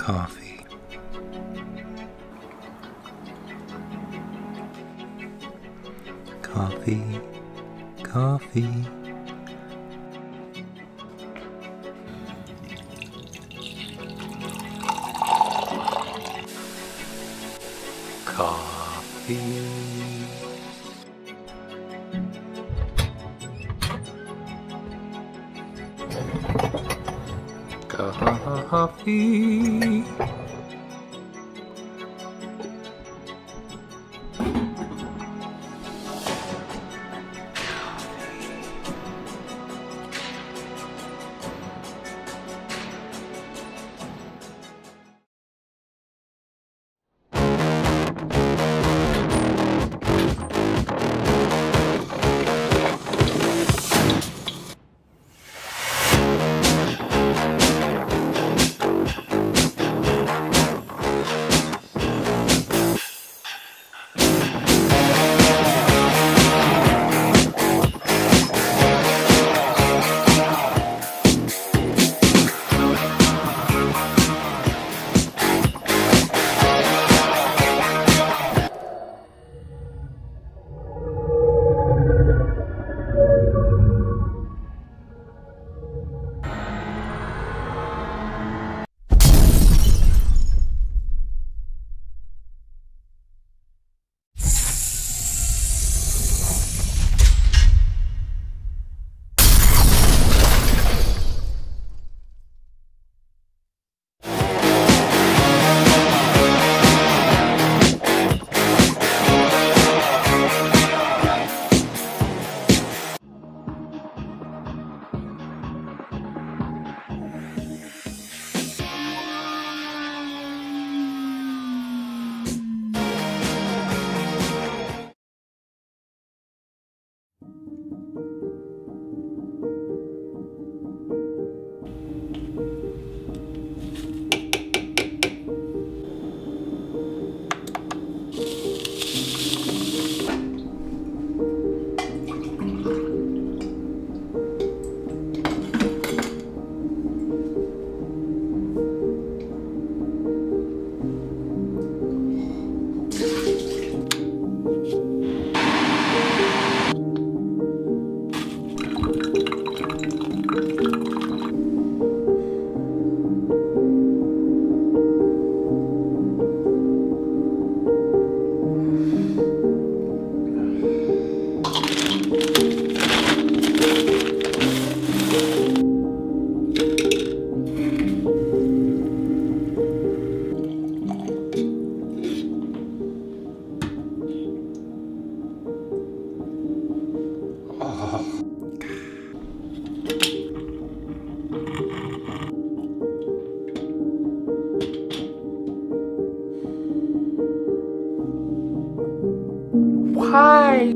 coffee. Coffee, coffee. Coffee. Coffee. Hi.